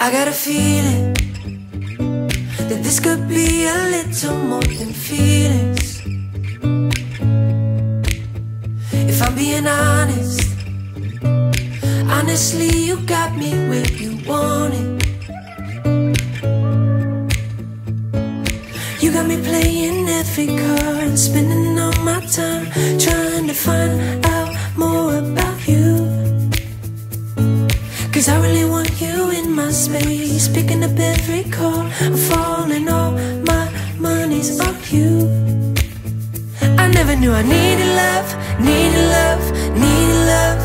I got a feeling that this could be a little more than feelings. If I'm being honest, honestly, you got me where you want it. You got me playing every card, spending all my time trying to find out more about. Cause I really want you in my space, picking up every call, I'm falling, all my money's on you. I never knew I needed love, needed love, needed love.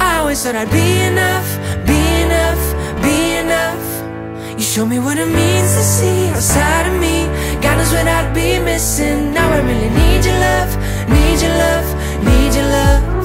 I always thought I'd be enough, be enough, be enough. You show me what it means to see outside of me. God knows what I'd be missing. Now I really need your love, need your love, need your love.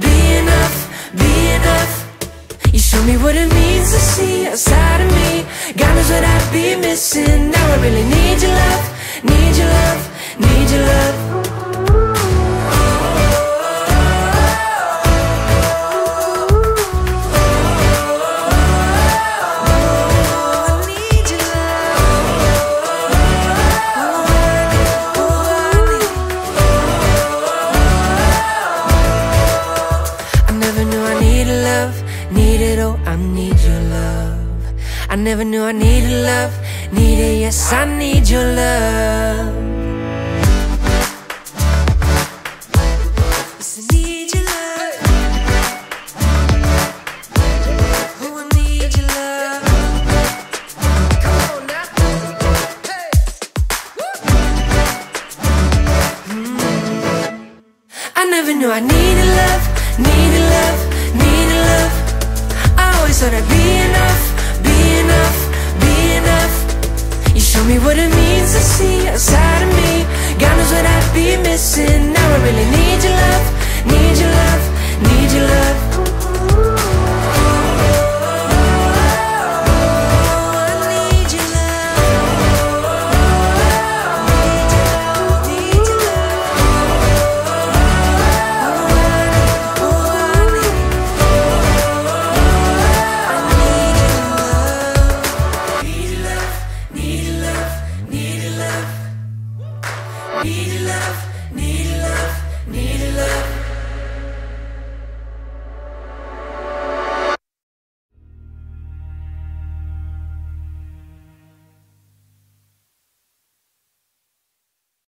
Be enough, be enough. You show me what it means to see outside of me. God knows what I'd be missing. Now I really need your love, need your love, need your love. I need your love. I never knew I needed love, needed yes, I need your love. Hey. Mm. I never knew I needed love, needed love, needed love. Always thought I'd be enough, be enough, be enough. You show me what it means to see outside of me. God knows what I'd be missing. Now I really need your love, need your love, need your love. love, need love, need love.